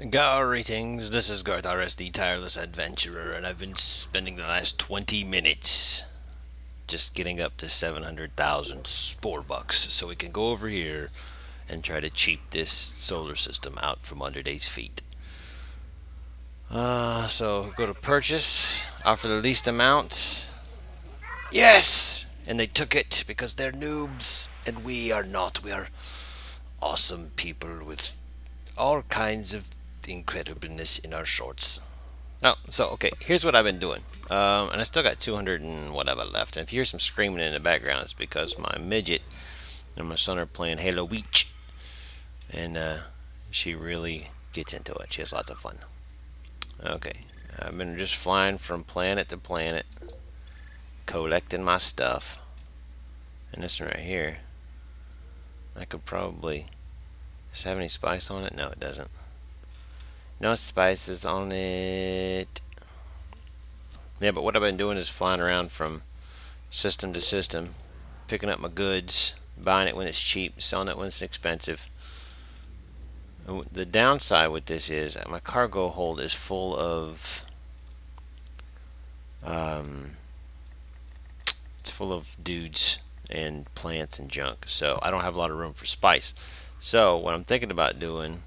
Greetings, this is Garth RS, the Tireless Adventurer, and I've been spending the last 20 minutes just getting up to 700,000 spore bucks so we can go over here and try to cheap this solar system out from under these feet. Uh, so go to purchase, offer the least amount. Yes! And they took it because they're noobs, and we are not. We are awesome people with all kinds of incredibleness in our shorts. Oh, so okay, here's what I've been doing. Um, and I still got 200 and whatever left. And if you hear some screaming in the background, it's because my midget and my son are playing Halo Reach. And uh, she really gets into it. She has lots of fun. Okay, I've been just flying from planet to planet, collecting my stuff. And this one right here, I could probably... Does it have any spice on it? No, it doesn't. No spices on it. Yeah, but what I've been doing is flying around from system to system, picking up my goods, buying it when it's cheap, selling it when it's expensive. The downside with this is my cargo hold is full of um, it's full of dudes and plants and junk so I don't have a lot of room for spice so what I'm thinking about doing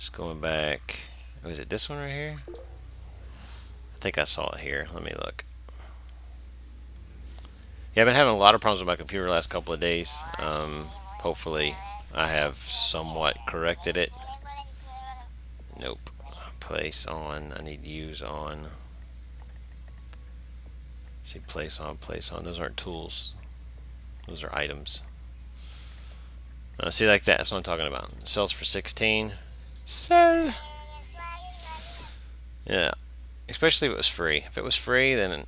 is going back. Was it this one right here? I think I saw it here. Let me look. Yeah, I've been having a lot of problems with my computer the last couple of days. Um, hopefully, I have somewhat corrected it. Nope. Place on. I need to use on. See, place on, place on. Those aren't tools. Those are items. Uh, see, like that. That's what I'm talking about. Sells for 16. Sell. Yeah. Especially if it was free. If it was free, then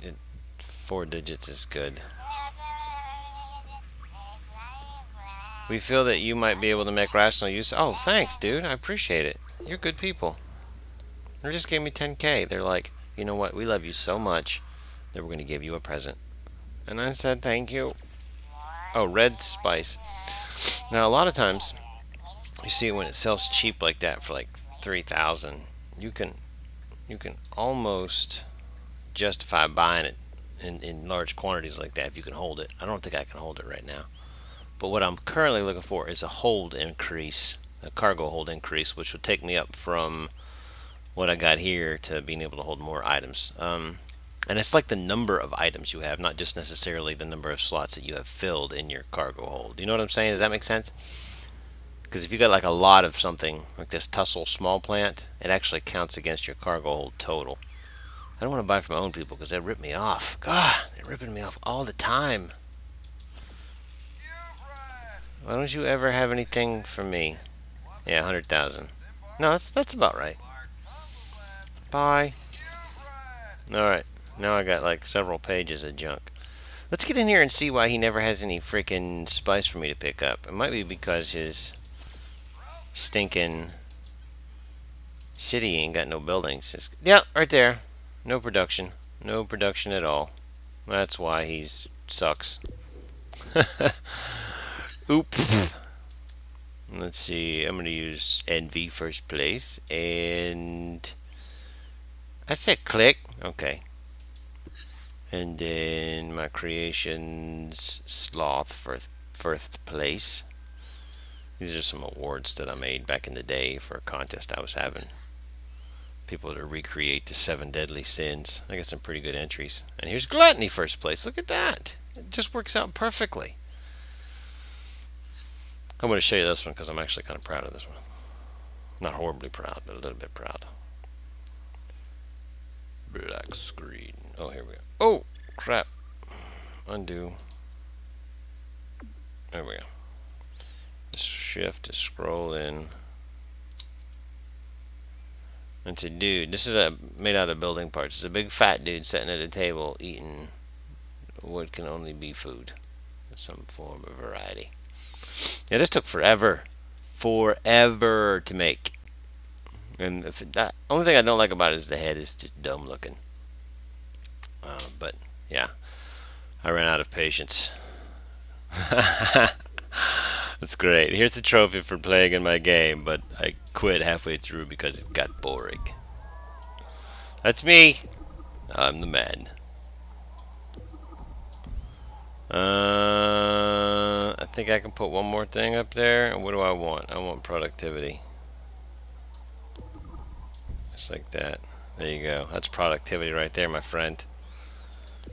it, four digits is good. We feel that you might be able to make rational use. Oh, thanks, dude. I appreciate it. You're good people. They just gave me 10k. They're like, you know what? We love you so much that we're going to give you a present. And I said, thank you. Oh, red spice. Now, a lot of times, you see when it sells cheap like that for like 3000 you can you can almost justify buying it in, in large quantities like that if you can hold it. I don't think I can hold it right now. But what I'm currently looking for is a hold increase a cargo hold increase which would take me up from what I got here to being able to hold more items. Um, and it's like the number of items you have not just necessarily the number of slots that you have filled in your cargo hold. You know what I'm saying? Does that make sense because if you got like a lot of something, like this tussle small plant, it actually counts against your cargo hold total. I don't want to buy from my own people because they rip me off. God, they're ripping me off all the time. Why don't you ever have anything for me? Yeah, 100,000. No, that's, that's about right. Bye. Alright, now I got like several pages of junk. Let's get in here and see why he never has any freaking spice for me to pick up. It might be because his stinking city ain't got no buildings. It's, yeah, right there. No production. No production at all. That's why he sucks. Oops. Let's see. I'm going to use Envy first place. And I said click. Okay. And then my creations sloth for first place. These are some awards that I made back in the day for a contest I was having. People to recreate the seven deadly sins. I got some pretty good entries. And here's gluttony first place. Look at that. It just works out perfectly. I'm going to show you this one because I'm actually kind of proud of this one. Not horribly proud, but a little bit proud. Black screen. Oh, here we go. Oh, crap. Undo. There we go shift to scroll in and say, dude, this is a made out of building parts. It's a big fat dude sitting at a table eating what can only be food. Some form of variety. Yeah, this took forever. Forever to make. And if it, that only thing I don't like about it is the head is just dumb looking. Uh, but yeah, I ran out of patience. That's great. Here's the trophy for playing in my game, but I quit halfway through because it got boring. That's me. I'm the man. Uh, I think I can put one more thing up there. What do I want? I want productivity. Just like that. There you go. That's productivity right there, my friend.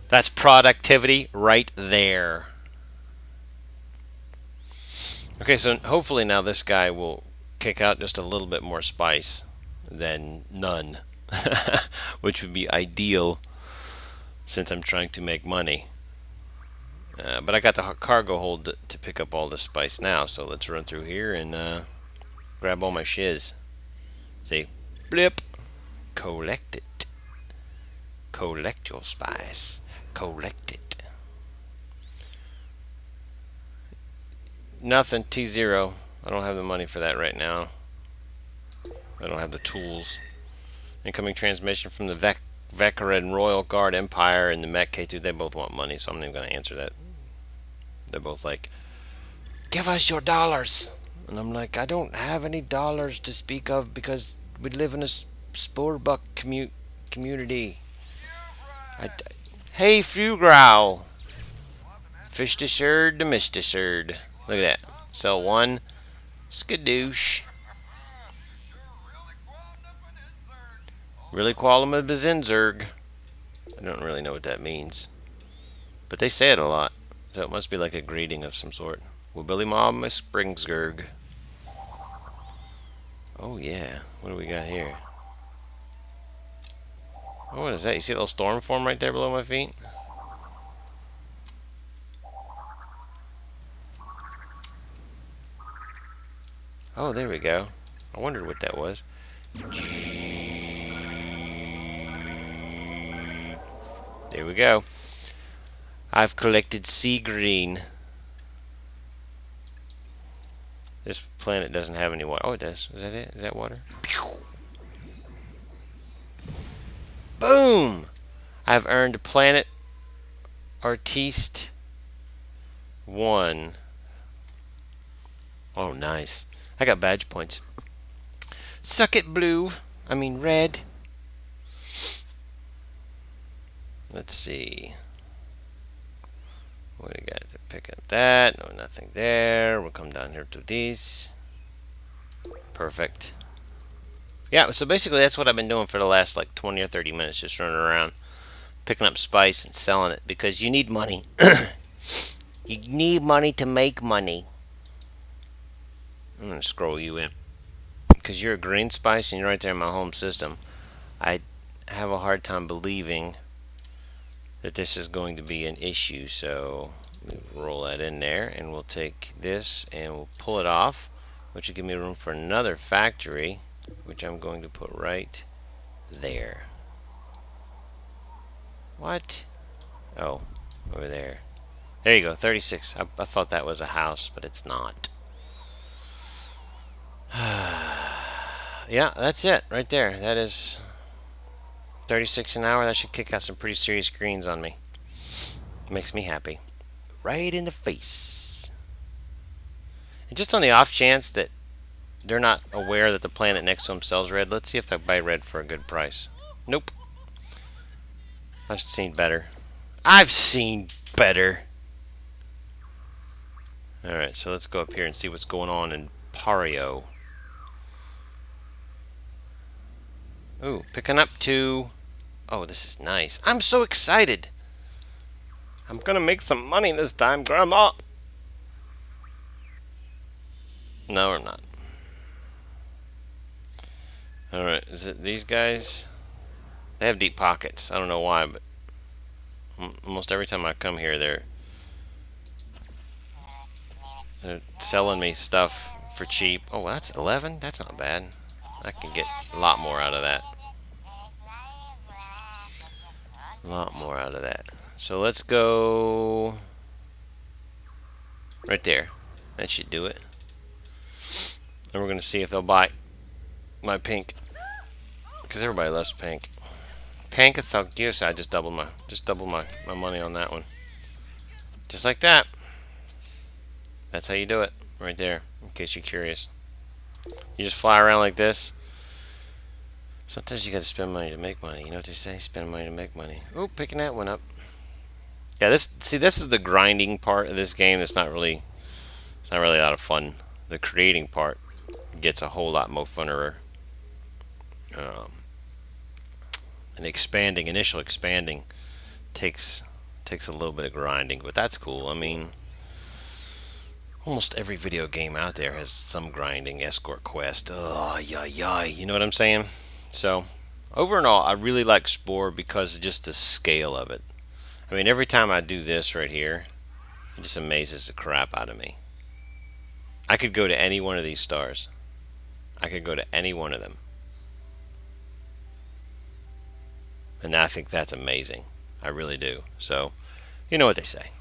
That's productivity right there. Okay, so hopefully now this guy will kick out just a little bit more spice than none, which would be ideal since I'm trying to make money. Uh, but I got the cargo hold to, pick up all the spice now, so let's run through here and uh, grab all my shiz. See, blip, collect it. Collect your spice. Collect it. Nothing. T0. I don't have the money for that right now. I don't have the tools. Incoming transmission from the Vec Vekaran Royal Guard Empire and the Mech K2. They both want money, so I'm not even going to answer that. They're both like, Give us your dollars. And I'm like, I don't have any dollars to speak of because we live in a Sporebuck commu community. I, hey, Fugrow. Fish to miss to Look at that. Sell one. Skadoosh. Really qualima bezinzerg. I don't really know what that means. But they say it a lot. So it must be like a greeting of some sort. Well, Billy Mom Springsgurg. Oh yeah. What do we got here? Oh, what is that? You see a little storm form right there below my feet? Oh, there we go. I wondered what that was. There we go. I've collected sea green. This planet doesn't have any water. Oh, it does. Is that it? Is that water? Boom! I've earned a planet artiste one. Oh, nice. I got badge points. Suck it, blue. I mean, red. Let's see. What do we got to pick up that? No, nothing there. We'll come down here to these. Perfect. Yeah, so basically that's what I've been doing for the last like 20 or 30 minutes, just running around, picking up spice and selling it, because you need money. you need money to make money. I'm going to scroll you in. Because you're a green spice and you're right there in my home system. I have a hard time believing that this is going to be an issue. So roll that in there and we'll take this and we'll pull it off which will give me room for another factory which I'm going to put right there. What? Oh, over there. There you go, 36. I, I thought that was a house, but it's not. yeah, that's it right there. That is 36 an hour. That should kick out some pretty serious greens on me. Makes me happy. Right in the face. And just on the off chance that they're not aware that the planet next to them sells red, let's see if they buy red for a good price. Nope. I've seen better. I've seen better. Alright, so let's go up here and see what's going on in Pario. Ooh, picking up two. Oh, this is nice. I'm so excited. I'm gonna make some money this time, Grandma. No, we're not. Alright, is it these guys? They have deep pockets. I don't know why, but almost every time I come here, they're, they're selling me stuff for cheap. Oh, that's 11? That's not bad. I can get a lot more out of that. A lot more out of that. So let's go right there. That should do it. And we're going to see if they'll buy my pink. Because everybody loves pink. Pink is so cute, I just doubled my just doubled my, my money on that one. Just like that. That's how you do it. Right there, in case you're curious. You just fly around like this. Sometimes you gotta spend money to make money. You know what they say? Spend money to make money. Oh, picking that one up. Yeah, this see this is the grinding part of this game that's not really it's not really a lot of fun. The creating part gets a whole lot more funner. Um, and expanding, initial expanding takes takes a little bit of grinding, but that's cool. I mean, almost every video game out there has some grinding escort quest. Oh, yeah, yeah. You know what I'm saying? So, over and all, I really like Spore because of just the scale of it. I mean, every time I do this right here, it just amazes the crap out of me. I could go to any one of these stars. I could go to any one of them. And I think that's amazing. I really do. So, you know what they say.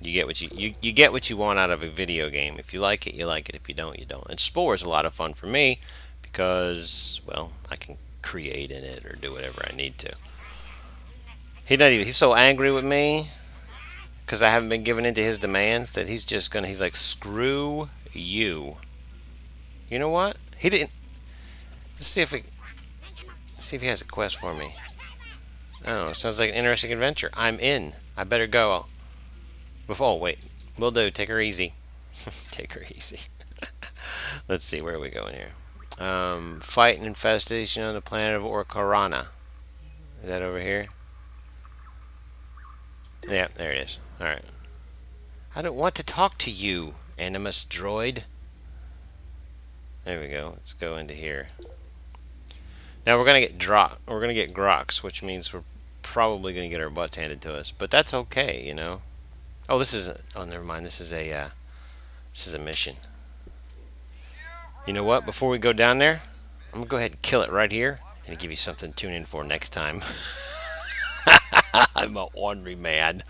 You get what you, you you get what you want out of a video game. If you like it, you like it. If you don't, you don't. And Spore is a lot of fun for me because, well, I can create in it or do whatever I need to. He not even, he's so angry with me because I haven't been giving in to his demands that he's just gonna, he's like, screw you. You know what? He didn't, let's see if we, see if he has a quest for me. Oh, sounds like an interesting adventure. I'm in. I better go. Before, oh, wait. Will do. Take her easy. Take her easy. Let's see, where are we going here? Um, fight infestation on the planet of Orkarana. Is that over here? Yeah, there it is. Alright. I don't want to talk to you, Animus droid. There we go. Let's go into here. Now we're gonna get drop. We're gonna get Grox, which means we're probably gonna get our butts handed to us. But that's okay, you know. Oh, this is. A, oh, never mind. This is a. Uh, this is a mission. You know what? Before we go down there, I'm gonna go ahead and kill it right here and give you something to tune in for next time. I'm a ornery man.